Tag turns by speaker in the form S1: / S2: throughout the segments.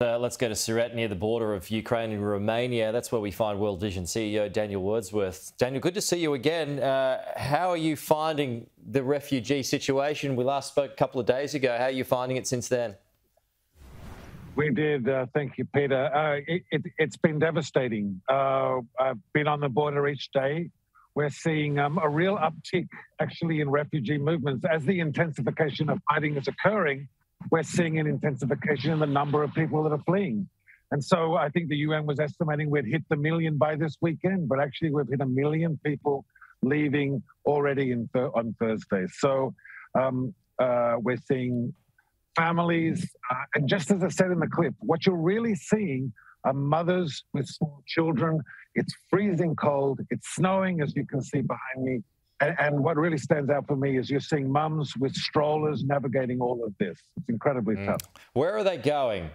S1: Uh, let's go to Siret near the border of Ukraine and Romania. That's where we find World Vision CEO Daniel Wordsworth. Daniel, good to see you again. Uh, how are you finding the refugee situation? We last spoke a couple of days ago. How are you finding it since then?
S2: We did. Uh, thank you, Peter. Uh, it, has it, been devastating. Uh, I've been on the border each day. We're seeing um, a real uptick actually in refugee movements as the intensification of fighting is occurring we're seeing an intensification in the number of people that are fleeing. And so I think the UN was estimating we'd hit the million by this weekend, but actually we've hit a million people leaving already in on Thursday. So um, uh, we're seeing families, uh, and just as I said in the clip, what you're really seeing are mothers with small children. It's freezing cold. It's snowing, as you can see behind me. And, and, what really stands out for me is you're seeing mums with strollers navigating all of this. It's incredibly mm. tough.
S1: Where are they going?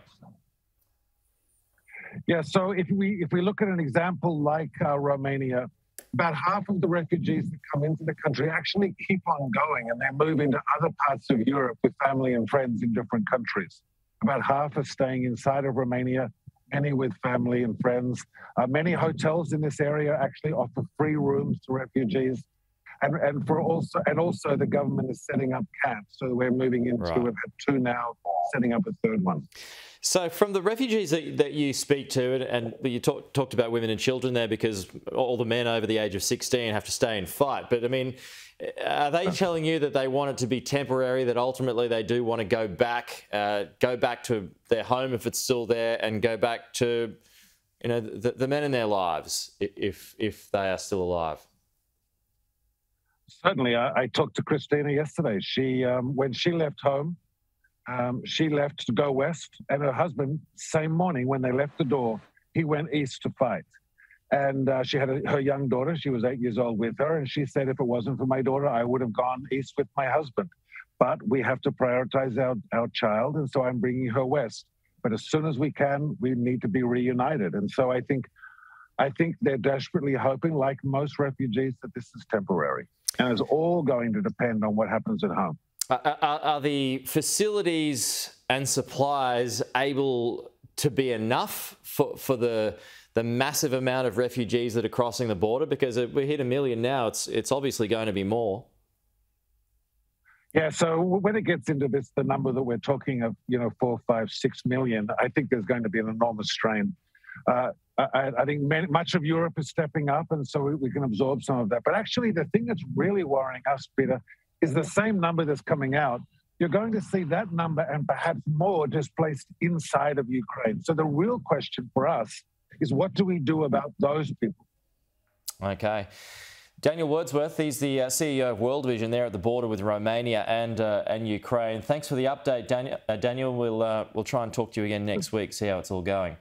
S2: Yeah, so if we if we look at an example like uh, Romania, about half of the refugees that come into the country actually keep on going and they move into other parts of Europe with family and friends in different countries. About half are staying inside of Romania, many with family and friends. Uh, many hotels in this area actually offer free rooms to refugees and and for also and also the government is setting up camps. So we're moving into right. we've had two now, setting up a third one.
S1: So, from the refugees that, that you speak to, and, and you talk, talked about women and children there because all the men over the age of 16 have to stay and fight. But I mean, are they telling you that they want it to be temporary, that ultimately they do want to go back, uh, go back to their home if it's still there, and go back to, you know, the, the men in their lives if if they are still alive?
S2: Certainly, I, I, talked to Christina yesterday. She, um, when she left home, um, she left to go west, and her husband, same morning when they left the door, he went east to fight. And uh, she had a, her young daughter. She was eight years old with her, and she said, "If it wasn't for my daughter, I would have gone east with my husband. But we have to prioritize our our child, and so I'm bringing her west. But as soon as we can, we need to be reunited. And so I think." I think they're desperately hoping, like most refugees, that this is temporary. And it's all going to depend on what happens at home.
S1: Are, are, the facilities and supplies able to be enough for, for the the massive amount of refugees that are crossing the border? Because if we hit a million now, it's it's obviously going to be more.
S2: Yeah, so when it gets into this, the number that we're talking of, you know, four, five, six million, I think there's going to be an enormous strain. Uh, I, I, think many, much of Europe is stepping up, and so we, we, can absorb some of that. But actually, the thing that's really worrying us, Peter, is the same number that's coming out. You're going to see that number and perhaps more displaced inside of Ukraine. So the real question for us is what do we do about those people?
S1: Okay. Daniel Wordsworth, he's the uh, CEO of World Vision there at the border with Romania and uh, and Ukraine. Thanks for the update, Daniel. Uh, Daniel, we'll uh, we'll try and talk to you again next week, see how it's all going.